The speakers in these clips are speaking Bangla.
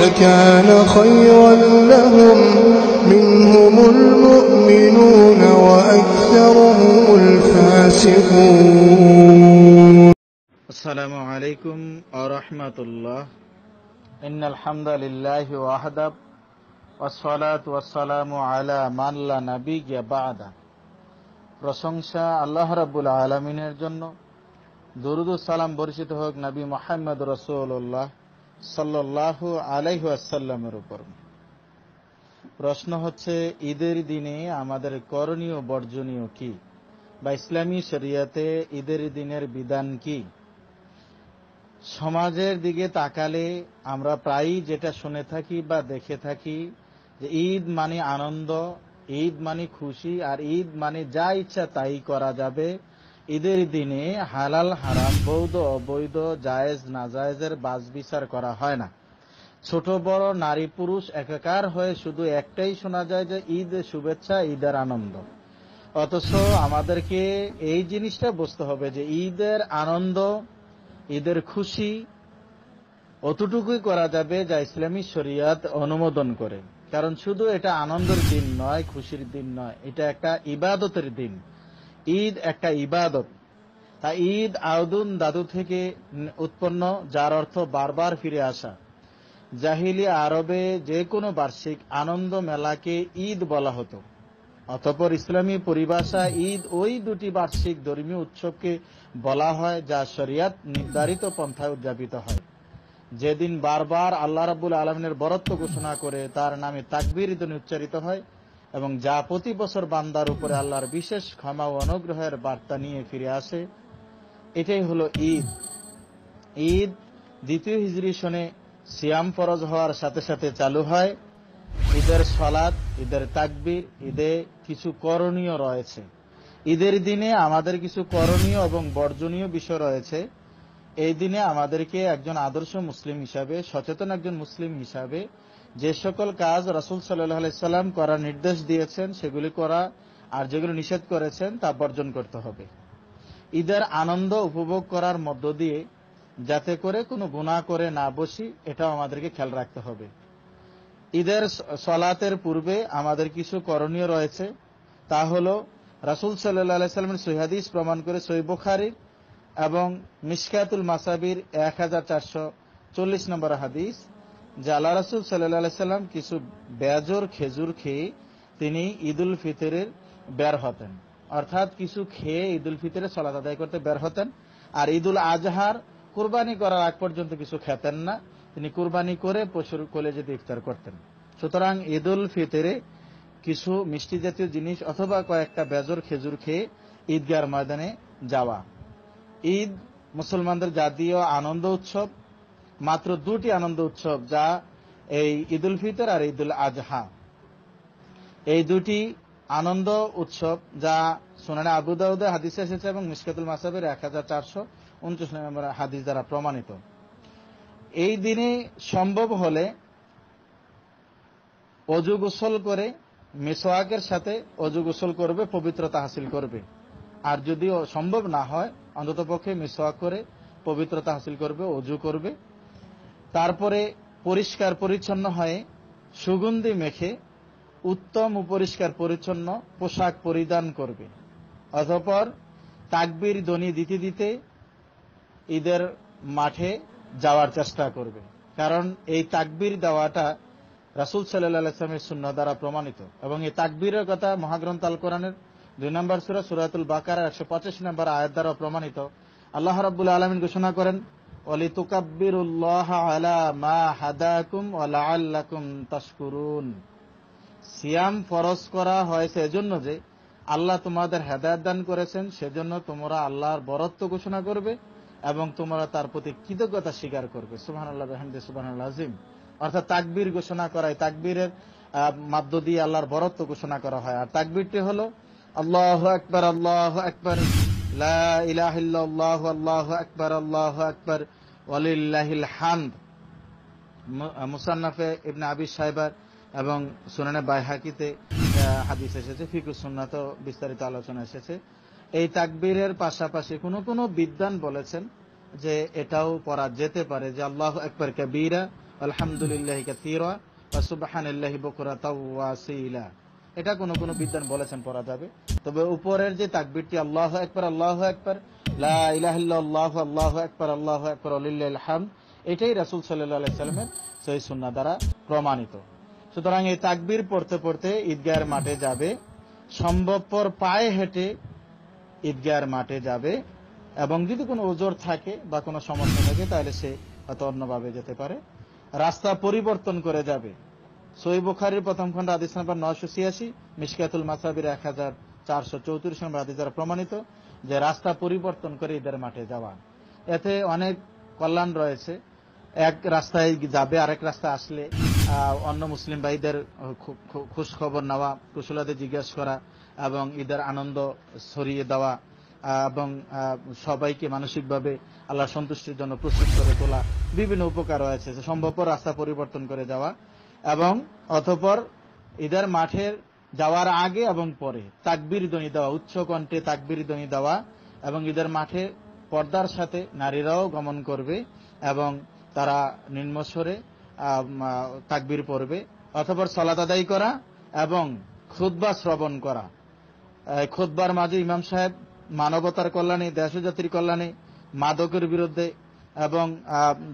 لكان خيرا لهم منهم المؤمنون وأكثرهم الفاسقون السلام عليكم ورحمة الله إن الحمد لله وحده والصلاة والسلام على من لا نبي بعد প্রশংসা আল্লাহ রাব্বুল আলমিনের জন্য দরুদ ও সালাম বর্ষিত হোক নবী মোহাম্মদ রসুল্লাহ সাল্লাহ আলাইহু আসাল্লামের উপর। প্রশ্ন হচ্ছে, ঈদের দিনে আমাদের করণীয় বর্জনীয় কি? বা ইসলামী শরিয়াতে ঈদের দিনের বিধান কি? সমাজের দিকে তাকালে আমরা প্রায়ই যেটা শুনে থাকি বা দেখে থাকি, যে ঈদ মানে আনন্দ, ঈদ মানে খুশি, আর ঈদ মানে যা ইচ্ছা তাই করা যাবে। ঈদের দিনে হালাল, হারাম, বৈধ, অবৈধ, জায়েজ, নাজায়েজের বাজ বিচার করা হয় না। ছোট, বড়, নারী, পুরুষ একাকার হয়ে শুধু একটাই শোনা যায় যে ঈদ, শুভেচ্ছা, ঈদের আনন্দ। অথচ আমাদেরকে এই জিনিসটা বুঝতে হবে যে ঈদের আনন্দ, ঈদের খুশি অতটুকুই করা যাবে যা ইসলামী শরিয়াত অনুমোদন করে। কারণ শুধু এটা আনন্দের দিন নয়, খুশির দিন নয়, এটা একটা ইবাদতের দিন। ঈদ একটা ইবাদত। তা ঈদ আউদুন দাদু থেকে উৎপন্ন, যার অর্থ বারবার ফিরে আসা। জাহিলি আরবে যে কোনো বার্ষিক আনন্দ মেলাকে ঈদ বলা হতো। অতপর ইসলামী পরিভাষা ঈদ ওই দুটি বার্ষিক ধর্মীয় উৎসবকে বলা হয়, যা শরিয়াত নির্ধারিত পন্থায় উদযাপিত হয়। যেদিন বারবার আল্লাহ রাবুল আলমিনের বরত্ব ঘোষণা করে, তার নামে তাকবির ধ্বনি উচ্চারিত হয়। এবং যা প্রতি বছর বান্দার উপরে আল্লাহর বিশেষ ক্ষমা ও অনুগ্রহের বার্তা নিয়ে ফিরে আসে, এটাই হলো ঈদ। ঈদ দ্বিতীয় হিজরি সনে সিয়াম ফরজ হওয়ার সাথে সাথে চালু হয়। ঈদের সলাদ ঈদের তাকবির, ঈদে কিছু করণীয় রয়েছে। ঈদের দিনে আমাদের কিছু করণীয় এবং বর্জনীয় বিষয় রয়েছে। এই দিনে আমাদেরকে একজন আদর্শ মুসলিম হিসাবে, সচেতন একজন মুসলিম হিসাবে যে সকল কাজ রাসুল সাল্লাম করার নির্দেশ দিয়েছেন, সেগুলি করা আর যেগুলো নিষেধ করেছেন তা বর্জন করতে হবে। ঈদের আনন্দ উপভোগ করার মধ্য দিয়ে যাতে করে কোনো গুণা করে না বসি, এটাও আমাদেরকে খেয়াল রাখতে হবে। ঈদের সলাতের পূর্বে আমাদের কিছু করণীয় রয়েছে। তা হল, রাসুল সাল্লাহ সাল্লামের সৈহাদিস প্রমাণ করে সৈবখারির এবং মিসকাতুল মাসাবির এক হাজার চারশো চল্লিশ নম্বর হাদিস। যে আল্লাহ রাসুল সাল্লাম কিছু বেজর খেজুর খেয়ে তিনি ঈদুল ফিতরের বের হতেন। অর্থাৎ কিছু খেয়ে ঈদুল ফিতরের সলাত আদায় করতে বের হতেন। আর ঈদুল আজহার কুরবানি করার আগ পর্যন্ত কিছু খেতেন না। তিনি কুরবানি করে পশুর কোলে যেতে ইফতার করতেন। সুতরাং ঈদুল ফিতরে কিছু মিষ্টি জাতীয় জিনিস অথবা কয়েকটা বেজর খেজুর খেয়ে ঈদগার ময়দানে যাওয়া। ঈদ মুসলমানদের জাতীয় আনন্দ উৎসব। মাত্র দুটি আনন্দ উৎসব, যা এই ঈদুল ফিতর আর ঈদুল আজহা। এই দুটি আনন্দ উৎসব, যা সোনানে আবু দাউদে হাদিসে এসেছে এবং মিসকাতুল মাসাবের এক হাজার চারশো উনত্রিশ নম্বর হাদিস দ্বারা প্রমাণিত। এই দিনে সম্ভব হলে অজু গোসল করে মেসোয়াকের সাথে অজু গোসল করবে, পবিত্রতা হাসিল করবে। আর যদি সম্ভব না হয়, অন্ততপক্ষে মিসওয়াক করে পবিত্রতা হাসিল করবে, অজু করবে। তারপরে পরিষ্কার পরিচ্ছন্ন হয়ে সুগন্ধি মেখে উত্তম ও পরিষ্কার পরিচ্ছন্ন পোশাক পরিধান করবে। অতপর তাকবির ধ্বনি দিতে দিতে ঈদের মাঠে যাওয়ার চেষ্টা করবে। কারণ এই তাকবির দেওয়াটা রাসুল সাল্লামের শূন্য দ্বারা প্রমাণিত। এবং এই তাকবীরের কথা মহাগ্রন্থ আল কোরআনের দুই নম্বর সুরা সুরাতুল বাকার একশো পঁচাশি নম্বর আয়ের দ্বারা প্রমাণিত। আল্লাহ রাবুল আলমিন ঘোষণা করেন মা সিয়াম ফরজ করা হয়েছে এজন্য যে আল্লাহ তোমাদের হেদায়ত দান করেছেন, সেজন্য তোমরা আল্লাহর বরত্ব ঘোষণা করবে এবং তোমরা তার প্রতি কৃতজ্ঞতা স্বীকার করবে। সুবাহ আল্লাহ সুবাহ আজিম অর্থাৎ তাকবীর ঘোষণা করায়, তাকবীরের মাধ্য দিয়ে আল্লাহর বরত্ব ঘোষণা করা হয়। আর তাকবীরটি হলো, আল্লাহ আকবার আল্লাহ আকবার। লা ইলাহা আকবার ওয়ালিল্লাহিল হামদ মুসান্নাফে ইবনে আবি সাহেবার এবং সুনানে বাইহাকিতে হাদিস এসেছে ফিকুস সুন্নাত বিস্তারিত আলোচনা এসেছে। এই তাকবীরের পাশাপাশি কোনো কোনো বিদ্বান বলেছেন যে এটাও পড়া যেতে পারে যে আল্লাহ একবার কবীরা, আলহামদুলিল্লাহ ওয়া সুবহানাল্লাহি বুকরাতাও ওয়া আসীলা এটা কোনো কোনো বিদ্বান বলেছেন, পড়া যাবে। তবে উপরের যে তাকবিরটি, আল্লাহ একবার আল্লাহ একবার লা ইলাহা ইল্লাল্লাহ, আল্লাহু আকবার আল্লাহু আকবার এটাই রাসূল আলাইহি সাল্লামের সহিহ সুন্নাহ দ্বারা প্রমাণিত। সুতরাং এই তাকবীর পড়তে পড়তে ঈদগাহের মাঠে যাবে, সম্ভবপর পায়ে হেঁটে ঈদগাহের মাঠে যাবে, এবং যদি কোনো ওজোর থাকে বা কোনো সমস্যা থাকে, তাহলে সে হয়তো অন্যভাবে যেতে পারে। রাস্তা পরিবর্তন করে যাবে। সই বুখারির প্রথম খণ্ড আদিস নাম্বার নয়শো ছিয়াশি মিসকাতুল মাসাবির এক হাজার চারশো চৌত্রিশ নম্বর আদিস দ্বারা প্রমাণিত যে রাস্তা পরিবর্তন করে ঈদের মাঠে যাওয়া। এতে অনেক কল্যাণ রয়েছে। এক রাস্তায় যাবে, আরেক রাস্তা আসলে অন্য মুসলিম ভাইদের খোঁজ খবর নেওয়া কুশলাদের জিজ্ঞেস করা এবং ঈদের আনন্দ ছড়িয়ে দেওয়া এবং সবাইকে মানসিকভাবে আল্লাহ সন্তুষ্টির জন্য প্রস্তুত করে তোলা বিভিন্ন উপকার রয়েছে। সম্ভবপর রাস্তা পরিবর্তন করে যাওয়া এবং অতঃপর ঈদের মাঠের যাওয়ার আগে এবং পরে তাকবির ধ্বনি দেওয়া উচ্চ কণ্ঠে তাকবির ধ্বনি দেওয়া এবং ঈদের মাঠে পর্দার সাথে নারীরাও গমন করবে এবং তারা নিম্নস্বরে তাকবির পড়বে। অথবা সলাত আদায় করা এবং খুদ্া শ্রবণ করা। এই খুতবার মাঝে ইমাম সাহেব মানবতার কল্যাণে দেশ জাতির কল্যাণে, মাদকের বিরুদ্ধে এবং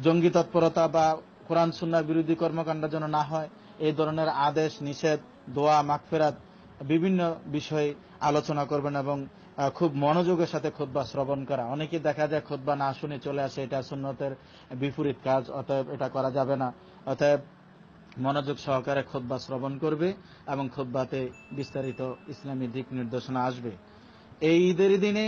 জঙ্গি তৎপরতা বা কোরআন সুন্নার বিরোধী কর্মকাণ্ড যেন না হয়, এই ধরনের আদেশ, নিষেধ, দোয়া, মাগফেরাত বিভিন্ন বিষয়ে আলোচনা করবেন এবং খুব মনোযোগের সাথে খুতবা শ্রবণ করা। অনেকে দেখা যায় খুতবা না শুনে চলে আসে, এটা সুন্নতের বিপরীত কাজ, অতএব এটা করা যাবে না। অতএব মনোযোগ সহকারে খোদবা শ্রবণ করবে এবং খোদবাতে বিস্তারিত ইসলামী দিক নির্দেশনা আসবে। এই ঈদের দিনে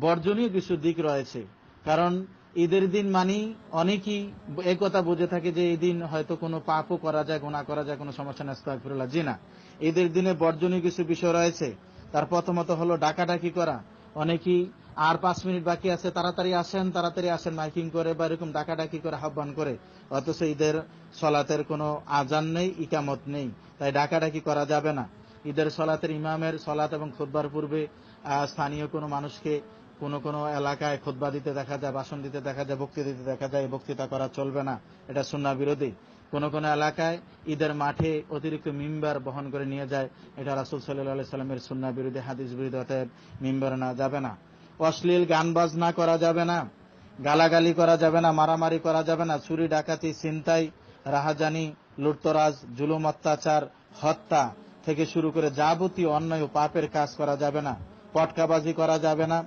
বর্জনীয় কিছু দিক রয়েছে। কারণ ঈদের দিন মানি অনেকেই এই কথা বুঝে থাকে যে এই দিন হয়তো কোনো পাপও করা যায় গোনা করা যায়, কোনো সমস্যা না আস্তাগফিরুল্লাহ, জি না। ঈদের দিনে বর্জনীয় কিছু বিষয় রয়েছে। তার প্রথমত হলো ডাকাডাকি করা। অনেকেই আর পাঁচ মিনিট বাকি আছে, তাড়াতাড়ি আসেন তাড়াতাড়ি আসেন, মাইকিং করে বা এরকম ডাকাডাকি করে, আহ্বান করে। অথচ ঈদের সলাতের কোনো আজান নেই, ইকামত নেই। তাই ডাকাডাকি করা যাবে না। ঈদের সলাতের ইমামের সলাত এবং খুতবার পূর্বে স্থানীয় কোনো মানুষকে কোনো কোনো এলাকায় খোদবা দিতে দেখা যায়, ভাষণ দিতে দেখা যায় বক্তৃতা দিতে দেখা যায় বক্তৃতা করা চলবে না। এটা সুন্না বিরোধী। কোন কোন এলাকায় ঈদের মাঠে অতিরিক্ত মিম্বার বহন করে নিয়ে যায়। এটা রাসুল সাল্লাহ সাল্লামের সুন্না বিরোধী হাদিস বিরোধী, অতএব মিম্বার না যাবে না। অশ্লীল গান বাজনা করা যাবে না, গালাগালি করা যাবে না, মারামারি করা যাবে না, চুরি, ডাকাতি, ছিনতাই, রাহাজানি, লুটতরাজ, জুলুম, অত্যাচার, হত্যা থেকে শুরু করে যাবতীয় অন্যায় ও পাপের কাজ করা যাবে না, পটকাবাজি করা যাবে না।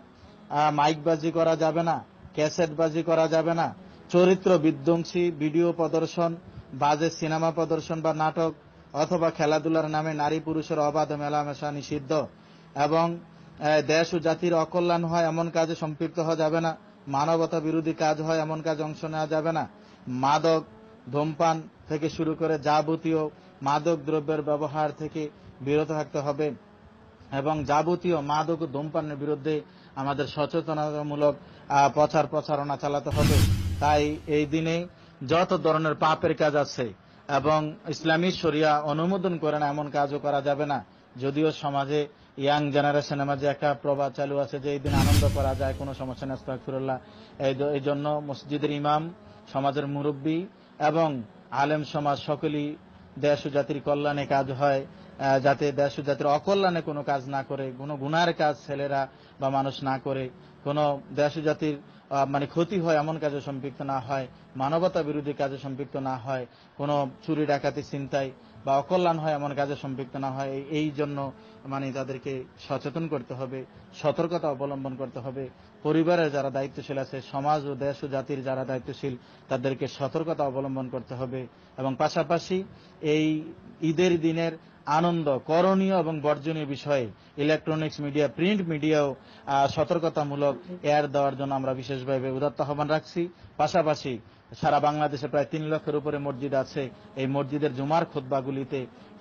আহ, মাইকবাজি করা যাবে না ক্যাসেটবাজি করা যাবে না। চরিত্র বিধ্বংসী ভিডিও প্রদর্শন বাজে সিনেমা প্রদর্শন বা নাটক অথবা খেলাধুলার নামে নারী পুরুষের অবাধ মেলামেশা নিষিদ্ধ। এবং দেশ ও জাতির অকল্যাণ হয় এমন কাজে সম্পৃক্ত হওয়া যাবে না মানবতা বিরোধী কাজ হয় এমন কাজে অংশ নেওয়া যাবে না। মাদক ধূমপান থেকে শুরু করে যাবতীয় মাদক দ্রব্যের ব্যবহার থেকে বিরত থাকতে হবে। এবং যাবতীয় মাদক ও ধূমপানের বিরুদ্ধে আমাদের সচেতনতামূলক প্রচার প্রচারণা চালাতে হবে। তাই এই দিনে যত ধরনের পাপের কাজ আছে এবং ইসলামী শরিয়া অনুমোদন করে না, এমন কাজও করা যাবে না। যদিও সমাজে ইয়াং জেনারেশনের মাঝে একটা প্রবাদ চালু আছে যে এই দিন আনন্দ করা যায়, কোনো সমস্যা নেই, আস্তাগফিরুল্লাহ। এই জন্য মসজিদের ইমাম, সমাজের মুরব্বী এবং আলেম সমাজ সকলেই দেশ ও জাতির কল্যাণে কাজ হয়। যাতে দেশ জাতির অকল্যাণে কোনো কাজ না করে, কোনো গুনার কাজ ছেলেরা বা মানুষ না করে, কোনো দেশ জাতির মানে ক্ষতি হয় এমন কাজে সম্পৃক্ত না হয়, মানবতা বিরোধী কাজে সম্পৃক্ত না হয়, কোনো চুরি, ডাকাতি চিন্তায় বা অকল্যাণ হয় এমন কাজে সম্পৃক্ত না হয় এই জন্য মানে তাদেরকে সচেতন করতে হবে, সতর্কতা অবলম্বন করতে হবে। পরিবারের যারা দায়িত্বশীল আছে, সমাজ ও দেশ ও জাতির যারা দায়িত্বশীল, তাদেরকে সতর্কতা অবলম্বন করতে হবে এবং পাশাপাশি এই ঈদের দিনের আনন্দ, করণীয় এবং বর্জনীয় বিষয়ে ইলেকট্রনিক্স মিডিয়া প্রিন্ট মিডিয়াও সতর্কতামূলক এয়ার দেওয়ার জন্য আমরা বিশেষভাবে উদাত্ত আহ্বান রাখছি। পাশাপাশি সারা বাংলাদেশে প্রায় তিন লক্ষের উপরে মসজিদ আছে। এই মসজিদের জুমার খুদ্বাগুলিতে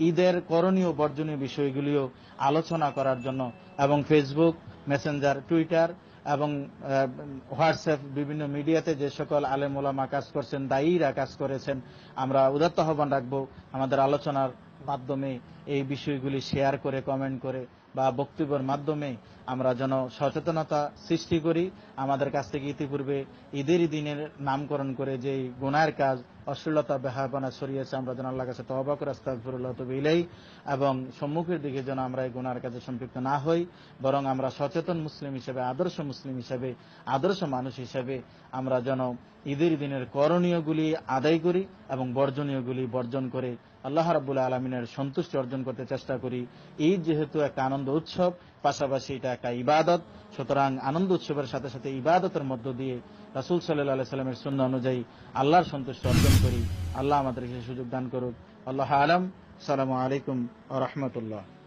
ঈদের করণীয় বর্জনীয় বিষয়গুলিও আলোচনা করার জন্য এবং ফেসবুক মেসেঞ্জার টুইটার এবং হোয়াটসঅ্যাপ বিভিন্ন মিডিয়াতে যে সকল আলেম ওলামা কাজ করছেন, দায়ীরা কাজ করেছেন, আমরা উদাত্ত আহ্বান রাখব। আমাদের আলোচনার মাধ্যমে এই বিষয়গুলি শেয়ার করে কমেন্ট করে বা বক্তব্যের মাধ্যমে আমরা যেন সচেতনতা সৃষ্টি করি। আমাদের কাছ থেকে ইতিপূর্বে ঈদের দিনের নামকরণ করে যে গুনার কাজ অশ্লীলতা বেহাপনা সরিয়েছে আমরা যেন আল্লাহ কাছে তহবা করে, আস্তাগফিরুল্লাহ তবে ইলাই এবং সম্মুখের দিকে যেন আমরা এই গুনার কাজে সম্পৃক্ত না হই, বরং আমরা সচেতন মুসলিম হিসেবে, আদর্শ মুসলিম হিসেবে, আদর্শ মানুষ হিসেবে আমরা যেন ঈদের দিনের করণীয়গুলি আদায় করি এবং বর্জনীয়গুলি বর্জন করে আল্লাহ রাবুল আলমিনের সন্তুষ্টি অর্জন করতে চেষ্টা করি। ঈদ যেহেতু একটা আনন্দ উৎসব পাশাপাশি এটা একটা ইবাদত। সুতরাং আনন্দ উৎসবের সাথে সাথে ইবাদতের মধ্য দিয়ে রাসুল সাল্লাহ সাল্লামের শূন্য অনুযায়ী আল্লাহর সন্তুষ্ট অর্জন করি। আল্লাহ আমাদেরকে সুযোগ দান করুক। আল্লাহ আলম। সালামু আলাইকুম রহমতুল্লাহ।